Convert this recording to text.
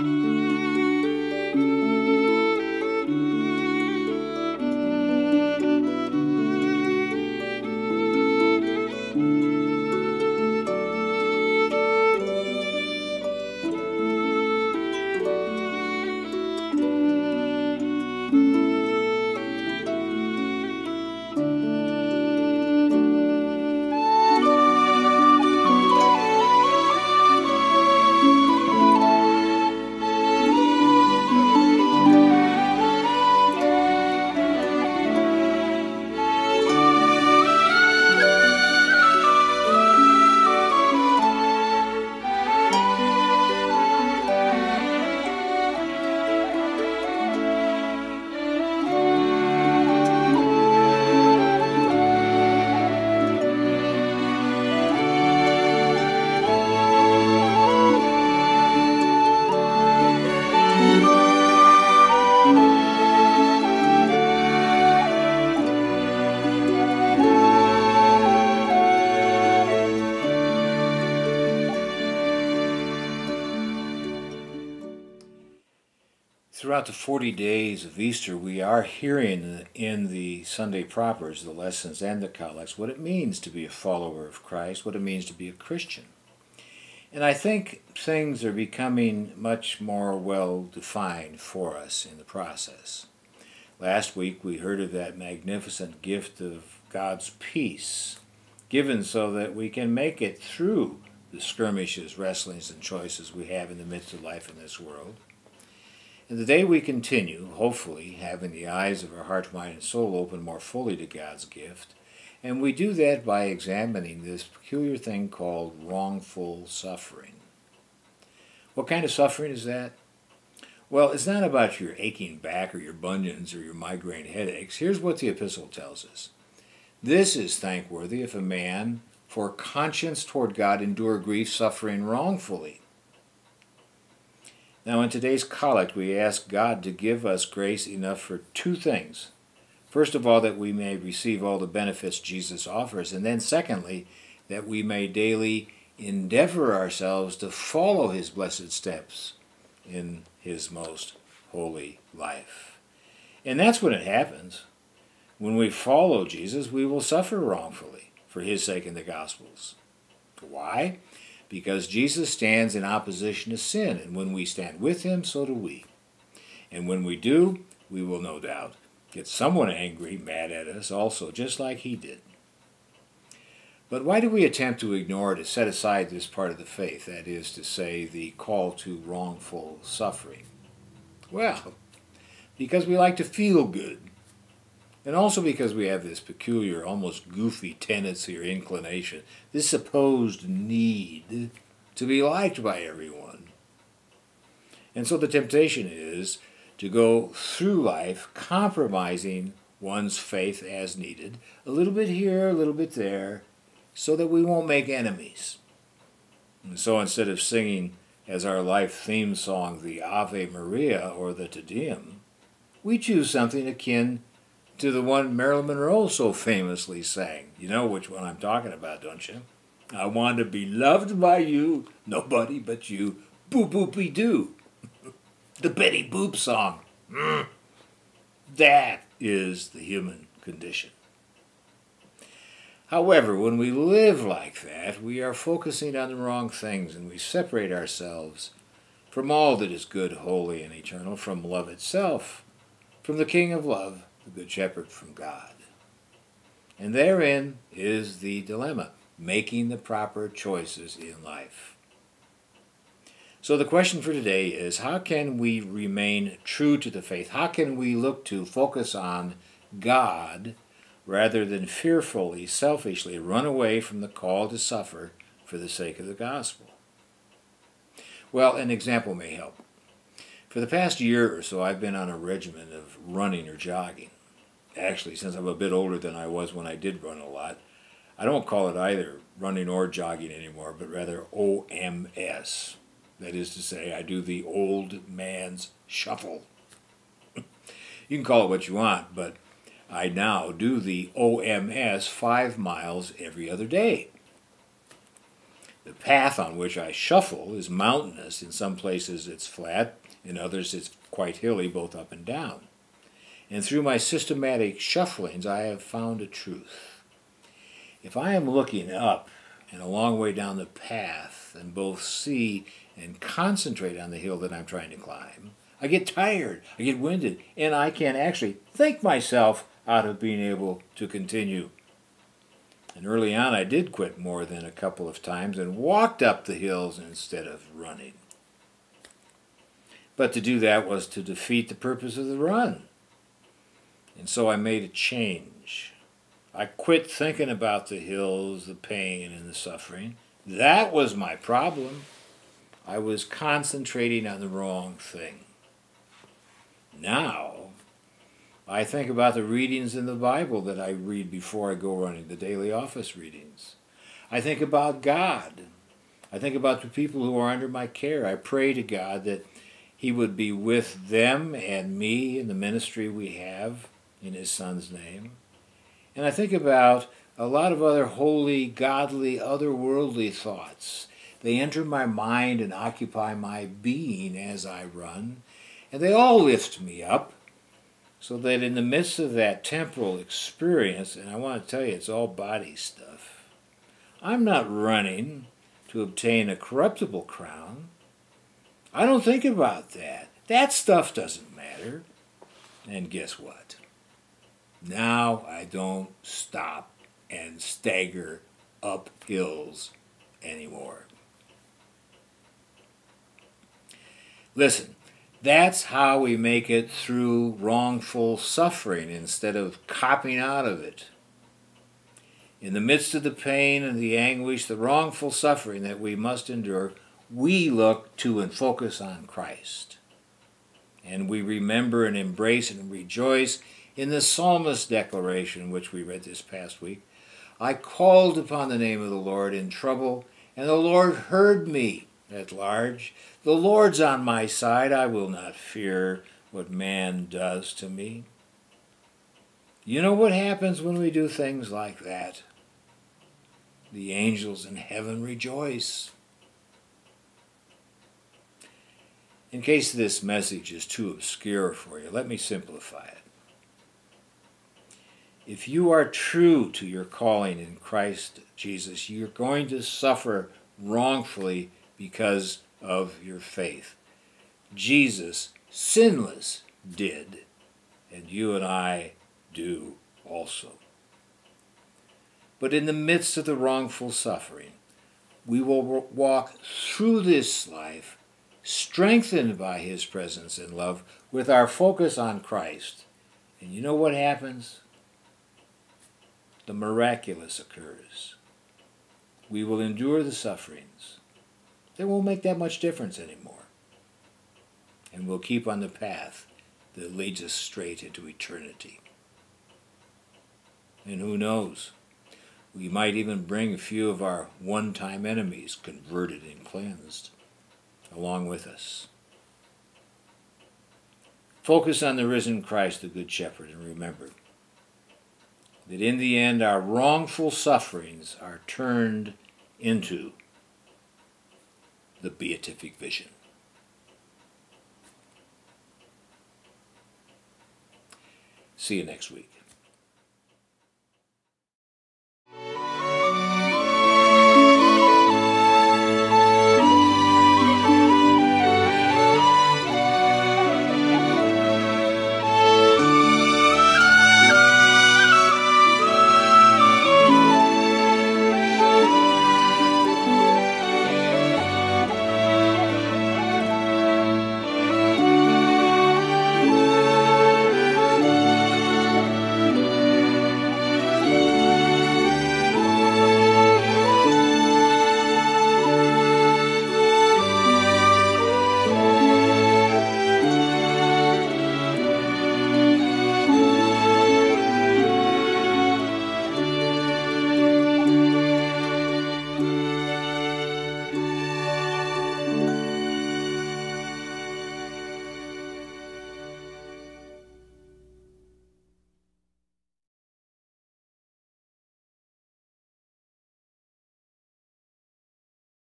Música Throughout the 40 days of Easter, we are hearing in the Sunday propers, the lessons and the collects, what it means to be a follower of Christ, what it means to be a Christian. And I think things are becoming much more well defined for us in the process. Last week we heard of that magnificent gift of God's peace, given so that we can make it through the skirmishes, wrestlings, and choices we have in the midst of life in this world. And the day we continue, hopefully, having the eyes of our heart, mind, and soul open more fully to God's gift, and we do that by examining this peculiar thing called wrongful suffering. What kind of suffering is that? Well, it's not about your aching back or your bunions or your migraine headaches. Here's what the epistle tells us This is thankworthy if a man, for conscience toward God, endure grief, suffering wrongfully. Now, in today's collect, we ask God to give us grace enough for two things. First of all, that we may receive all the benefits Jesus offers, and then, secondly, that we may daily endeavor ourselves to follow his blessed steps in his most holy life. And that's when it happens. When we follow Jesus, we will suffer wrongfully for his sake in the Gospels. Why? Because Jesus stands in opposition to sin, and when we stand with him, so do we. And when we do, we will no doubt get someone angry, mad at us also, just like he did. But why do we attempt to ignore, to set aside this part of the faith, that is to say, the call to wrongful suffering? Well, because we like to feel good and also because we have this peculiar, almost goofy tendency or inclination, this supposed need to be liked by everyone. And so the temptation is to go through life compromising one's faith as needed, a little bit here, a little bit there, so that we won't make enemies. And so instead of singing as our life theme song the Ave Maria or the Te Deum, we choose something akin to the one Marilyn Monroe so famously sang. You know which one I'm talking about, don't you? I want to be loved by you, nobody but you. Boop boopy doo. the Betty Boop song. Mm. That is the human condition. However, when we live like that, we are focusing on the wrong things and we separate ourselves from all that is good, holy, and eternal, from love itself, from the King of love, the Good Shepherd from God. And therein is the dilemma making the proper choices in life. So, the question for today is how can we remain true to the faith? How can we look to focus on God rather than fearfully, selfishly run away from the call to suffer for the sake of the gospel? Well, an example may help. For the past year or so, I've been on a regimen of running or jogging actually, since I'm a bit older than I was when I did run a lot, I don't call it either running or jogging anymore, but rather OMS. That is to say, I do the old man's shuffle. you can call it what you want, but I now do the OMS five miles every other day. The path on which I shuffle is mountainous. In some places it's flat, in others it's quite hilly, both up and down. And through my systematic shufflings, I have found a truth. If I am looking up and a long way down the path and both see and concentrate on the hill that I'm trying to climb, I get tired, I get winded, and I can actually think myself out of being able to continue. And early on, I did quit more than a couple of times and walked up the hills instead of running. But to do that was to defeat the purpose of the run. And so I made a change. I quit thinking about the hills, the pain, and the suffering. That was my problem. I was concentrating on the wrong thing. Now, I think about the readings in the Bible that I read before I go running, the daily office readings. I think about God. I think about the people who are under my care. I pray to God that He would be with them and me in the ministry we have in His Son's name. And I think about a lot of other holy, godly, otherworldly thoughts. They enter my mind and occupy my being as I run, and they all lift me up so that in the midst of that temporal experience, and I want to tell you, it's all body stuff, I'm not running to obtain a corruptible crown. I don't think about that. That stuff doesn't matter. And guess what? Now I don't stop and stagger up hills anymore. Listen, that's how we make it through wrongful suffering instead of copping out of it. In the midst of the pain and the anguish, the wrongful suffering that we must endure, we look to and focus on Christ. And we remember and embrace and rejoice in the psalmist declaration which we read this past week. I called upon the name of the Lord in trouble, and the Lord heard me at large. The Lord's on my side. I will not fear what man does to me. You know what happens when we do things like that? The angels in heaven rejoice. In case this message is too obscure for you, let me simplify it. If you are true to your calling in Christ Jesus, you're going to suffer wrongfully because of your faith. Jesus, sinless, did, and you and I do also. But in the midst of the wrongful suffering, we will walk through this life strengthened by his presence and love with our focus on Christ. And you know what happens? The miraculous occurs. We will endure the sufferings They won't make that much difference anymore. And we'll keep on the path that leads us straight into eternity. And who knows? We might even bring a few of our one time enemies converted and cleansed along with us. Focus on the risen Christ, the Good Shepherd, and remember that in the end our wrongful sufferings are turned into the beatific vision. See you next week.